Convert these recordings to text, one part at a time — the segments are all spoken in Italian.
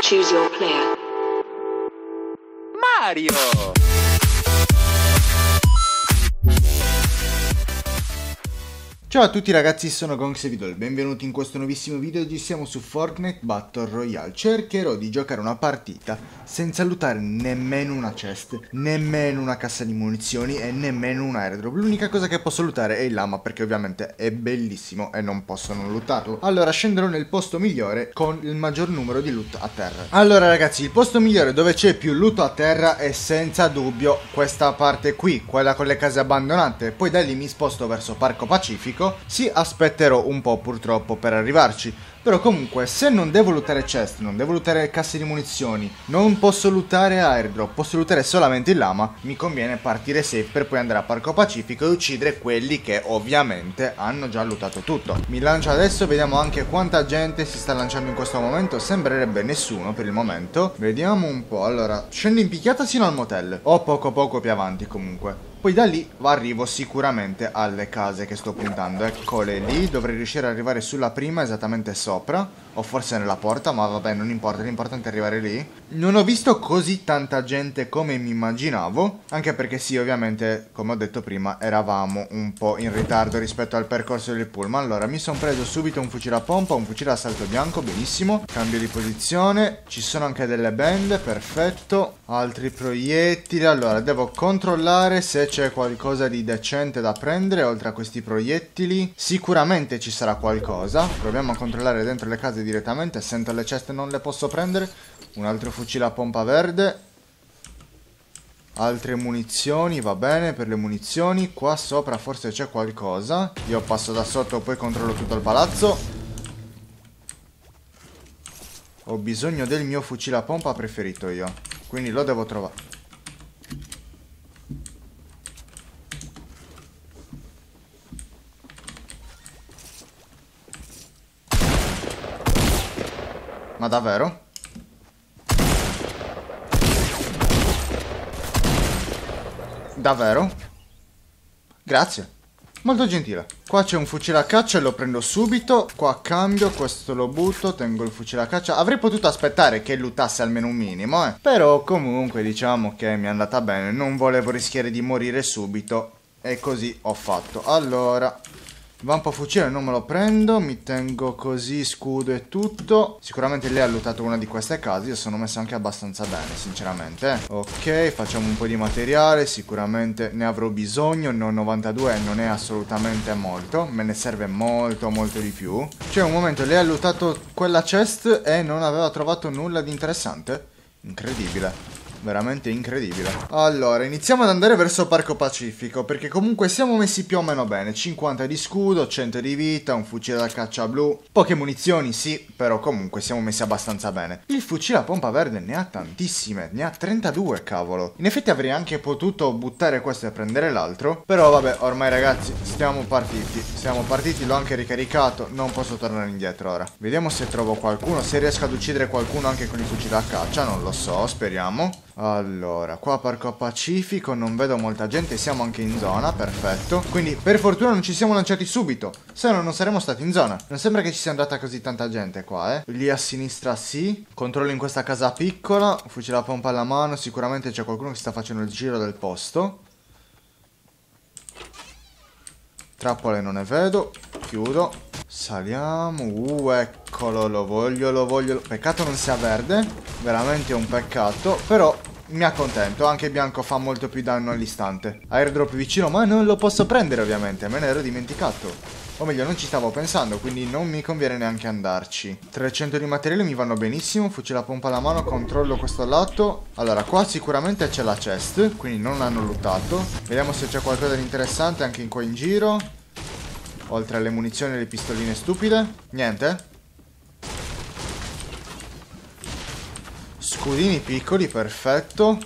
Choose your player. Mario! Ciao a tutti ragazzi, sono Gonx e Vidol, benvenuti in questo nuovissimo video, oggi siamo su Fortnite Battle Royale. Cercherò di giocare una partita senza lootare nemmeno una chest, nemmeno una cassa di munizioni e nemmeno un airdrop. L'unica cosa che posso lootare è il lama perché ovviamente è bellissimo e non posso non lootarlo. Allora scenderò nel posto migliore con il maggior numero di loot a terra. Allora ragazzi, il posto migliore dove c'è più loot a terra è senza dubbio questa parte qui, quella con le case abbandonate. Poi da lì mi sposto verso Parco Pacifico sì, aspetterò un po' purtroppo per arrivarci. Però comunque, se non devo lootare chest, non devo lootare casse di munizioni, non posso lootare airdrop, posso lootare solamente il lama, mi conviene partire safe per poi andare a Parco Pacifico e uccidere quelli che ovviamente hanno già lootato tutto. Mi lancio adesso, vediamo anche quanta gente si sta lanciando in questo momento, sembrerebbe nessuno per il momento. Vediamo un po', allora, scendo in picchiata sino al motel, o poco poco più avanti comunque. Poi da lì arrivo sicuramente alle case che sto puntando. Eccole lì, dovrei riuscire ad arrivare sulla prima esattamente sopra. O forse nella porta, ma vabbè non importa, l'importante è arrivare lì. Non ho visto così tanta gente come mi immaginavo. Anche perché sì, ovviamente, come ho detto prima, eravamo un po' in ritardo rispetto al percorso del pullman. Allora, mi sono preso subito un fucile a pompa, un fucile a salto bianco, benissimo. Cambio di posizione. Ci sono anche delle bende, perfetto. Altri proiettili. Allora, devo controllare se c'è qualcosa di decente da prendere oltre a questi proiettili. Sicuramente ci sarà qualcosa. Proviamo a controllare dentro le case direttamente. Sento le ceste non le posso prendere. Un altro fucile a pompa verde. Altre munizioni, va bene per le munizioni. Qua sopra forse c'è qualcosa. Io passo da sotto, poi controllo tutto il palazzo. Ho bisogno del mio fucile a pompa preferito io. Quindi lo devo trovare. Davvero? Davvero? Grazie. Molto gentile. Qua c'è un fucile a caccia e lo prendo subito. Qua cambio, questo lo butto, tengo il fucile a caccia. Avrei potuto aspettare che lutasse almeno un minimo, eh. Però comunque diciamo che mi è andata bene. Non volevo rischiare di morire subito. E così ho fatto. Allora, Vampo fucile non me lo prendo, mi tengo così scudo e tutto. Sicuramente lei ha lootato una di queste case, io sono messo anche abbastanza bene, sinceramente. Ok, facciamo un po' di materiale, sicuramente ne avrò bisogno, ne ho 92 e non è assolutamente molto. Me ne serve molto, molto di più. Cioè, un momento, lei ha lootato quella chest e non aveva trovato nulla di interessante? Incredibile veramente incredibile. Allora, iniziamo ad andare verso Parco Pacifico, perché comunque siamo messi più o meno bene. 50 di scudo, 100 di vita, un fucile da caccia blu. Poche munizioni, sì, però comunque siamo messi abbastanza bene. Il fucile a pompa verde ne ha tantissime, ne ha 32, cavolo. In effetti avrei anche potuto buttare questo e prendere l'altro, però vabbè, ormai ragazzi, stiamo partiti. Siamo partiti, l'ho anche ricaricato, non posso tornare indietro ora. Vediamo se trovo qualcuno, se riesco ad uccidere qualcuno anche con il fucile a caccia, non lo so, speriamo. Allora, qua Parco Pacifico, non vedo molta gente, siamo anche in zona, perfetto. Quindi per fortuna non ci siamo lanciati subito, se no non saremmo stati in zona. Non sembra che ci sia andata così tanta gente qua, eh. Lì a sinistra sì. Controllo in questa casa piccola, fucile a pompa alla mano, sicuramente c'è qualcuno che sta facendo il giro del posto. Trappole non ne vedo, chiudo. Saliamo, uh, eccolo, lo voglio, lo voglio. Peccato non sia verde, veramente un peccato, però mi accontento, anche bianco fa molto più danno all'istante. Airdrop vicino, ma non lo posso prendere ovviamente, me ne ero dimenticato. O meglio, non ci stavo pensando, quindi non mi conviene neanche andarci. 300 di materiale mi vanno benissimo, fucile a pompa alla mano, controllo questo lato. Allora, qua sicuramente c'è la chest, quindi non hanno lootato. Vediamo se c'è qualcosa di interessante anche in qua in giro. Oltre alle munizioni e le pistoline stupide. Niente. Scudini piccoli, perfetto.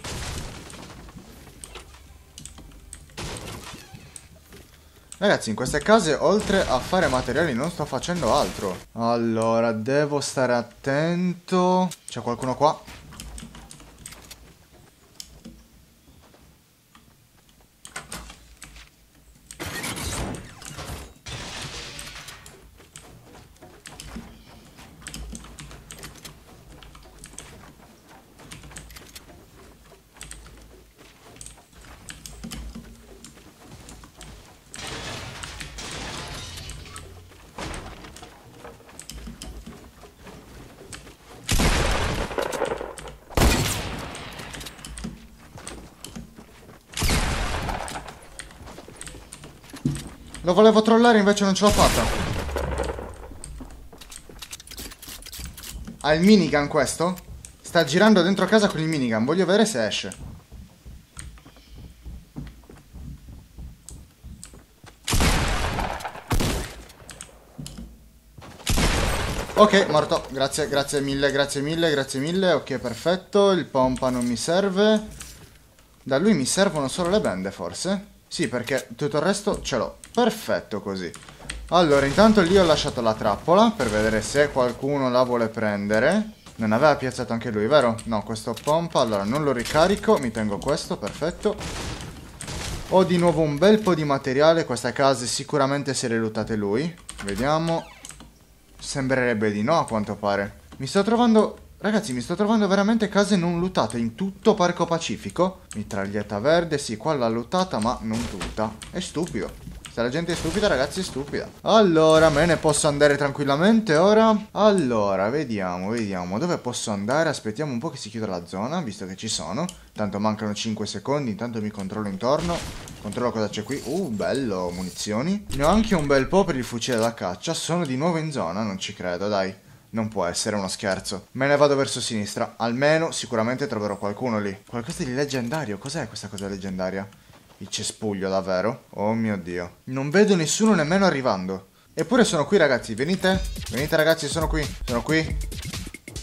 Ragazzi, in queste case, oltre a fare materiali, non sto facendo altro. Allora, devo stare attento. C'è qualcuno qua? Lo volevo trollare invece non ce l'ho fatta. Ha il minigun questo? Sta girando dentro casa con il minigun. Voglio vedere se esce. Ok, morto. Grazie, grazie mille, grazie mille, grazie mille. Ok, perfetto. Il pompa non mi serve. Da lui mi servono solo le bende, forse? Sì, perché tutto il resto ce l'ho. Perfetto così. Allora, intanto lì ho lasciato la trappola per vedere se qualcuno la vuole prendere. Non aveva piazzato anche lui, vero? No, questo pompa. Allora, non lo ricarico. Mi tengo questo, perfetto. Ho di nuovo un bel po' di materiale. Queste case sicuramente se le luttate lui. Vediamo. Sembrerebbe di no, a quanto pare. Mi sto trovando... Ragazzi, mi sto trovando veramente case non lootate in tutto Parco Pacifico. Mitraglietta verde, sì, qua l'ha lootata, ma non tutta. È stupido. Se la gente è stupida, ragazzi, è stupida. Allora, me ne posso andare tranquillamente ora? Allora, vediamo, vediamo. Dove posso andare? Aspettiamo un po' che si chiuda la zona, visto che ci sono. Tanto mancano 5 secondi, intanto mi controllo intorno. Controllo cosa c'è qui. Uh, bello, munizioni. Ne ho anche un bel po' per il fucile da caccia. Sono di nuovo in zona, non ci credo, dai. Non può essere uno scherzo. Me ne vado verso sinistra. Almeno, sicuramente troverò qualcuno lì. Qualcosa di leggendario. Cos'è questa cosa leggendaria? Il cespuglio, davvero? Oh mio Dio. Non vedo nessuno nemmeno arrivando. Eppure sono qui, ragazzi. Venite. Venite, ragazzi, sono qui. Sono qui.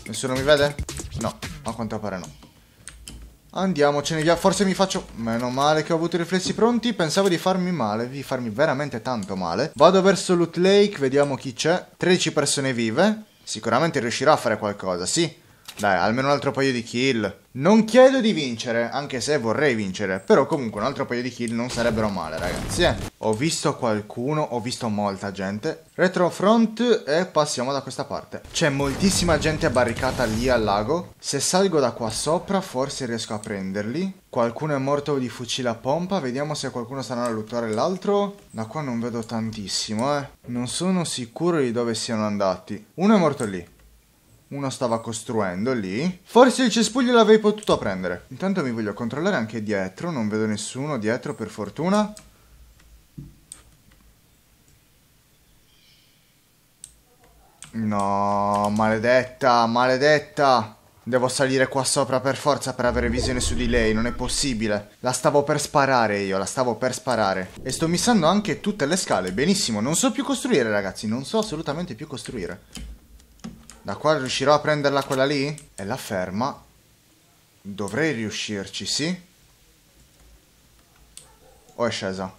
Nessuno mi vede? No, a quanto pare no. Andiamocene via. Forse mi faccio... Meno male che ho avuto i riflessi pronti. Pensavo di farmi male, di farmi veramente tanto male. Vado verso Loot Lake, vediamo chi c'è. 13 persone vive. Sicuramente riuscirà a fare qualcosa, sì. Dai, almeno un altro paio di kill. Non chiedo di vincere, anche se vorrei vincere. Però comunque un altro paio di kill non sarebbero male, ragazzi. Eh. Ho visto qualcuno, ho visto molta gente. Retrofront e passiamo da questa parte. C'è moltissima gente barricata lì al lago. Se salgo da qua sopra forse riesco a prenderli. Qualcuno è morto di fucile a pompa. Vediamo se qualcuno sarà a lottare l'altro. Da qua non vedo tantissimo, eh. Non sono sicuro di dove siano andati. Uno è morto lì. Uno stava costruendo lì. Forse il cespuglio l'avrei potuto prendere. Intanto mi voglio controllare anche dietro. Non vedo nessuno dietro, per fortuna. No, maledetta, maledetta. Devo salire qua sopra per forza per avere visione su di lei, non è possibile. La stavo per sparare io, la stavo per sparare. E sto missando anche tutte le scale, benissimo. Non so più costruire, ragazzi, non so assolutamente più costruire. Da qua riuscirò a prenderla quella lì? E la ferma. Dovrei riuscirci, sì? O è scesa?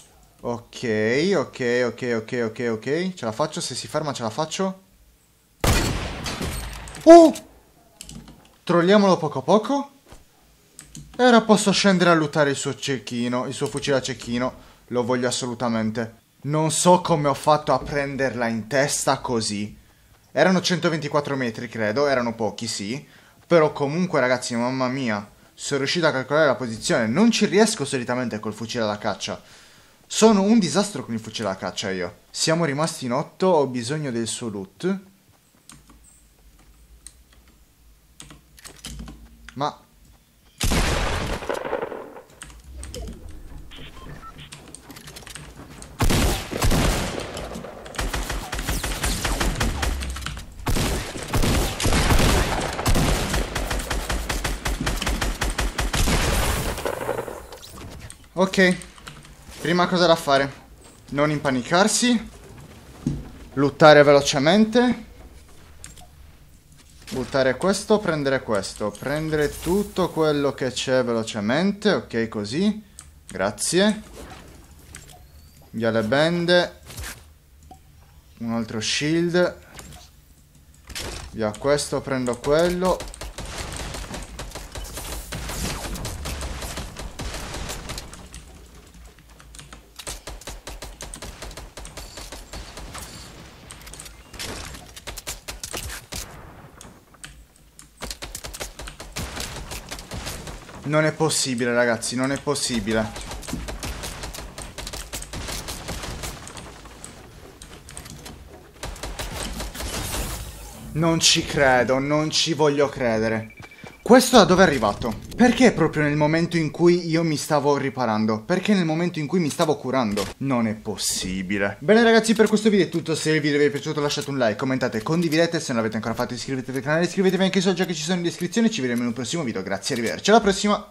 Ok, ok, ok, ok, ok, ok. Ce la faccio? Se si ferma ce la faccio? Oh! Trolliamolo poco a poco. E ora posso scendere a lottare il suo cecchino, il suo fucile a cecchino. Lo voglio assolutamente. Non so come ho fatto a prenderla in testa così. Erano 124 metri, credo, erano pochi, sì. Però comunque, ragazzi, mamma mia, sono riuscito a calcolare la posizione. Non ci riesco solitamente col fucile da caccia. Sono un disastro con il fucile da caccia io. Siamo rimasti in 8, ho bisogno del suo loot. Ma Ok, prima cosa da fare. Non impanicarsi. Luttare velocemente. Buttare questo, prendere questo. Prendere tutto quello che c'è velocemente. Ok, così. Grazie. Via le bende. Un altro shield. Via questo, prendo quello. Non è possibile, ragazzi, non è possibile. Non ci credo, non ci voglio credere. Questo da dove è arrivato? Perché proprio nel momento in cui io mi stavo riparando? Perché nel momento in cui mi stavo curando? Non è possibile. Bene ragazzi, per questo video è tutto. Se il video vi è piaciuto lasciate un like, commentate, condividete. Se non l'avete ancora fatto iscrivetevi al canale, iscrivetevi anche se già che ci sono in descrizione. Ci vedremo in un prossimo video. Grazie, arrivederci. Alla prossima!